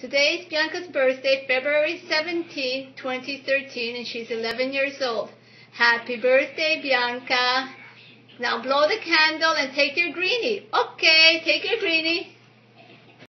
Today is Bianca's birthday, February 17, 2013, and she's 11 years old. Happy birthday, Bianca. Now blow the candle and take your greenie. Okay, take your greenie.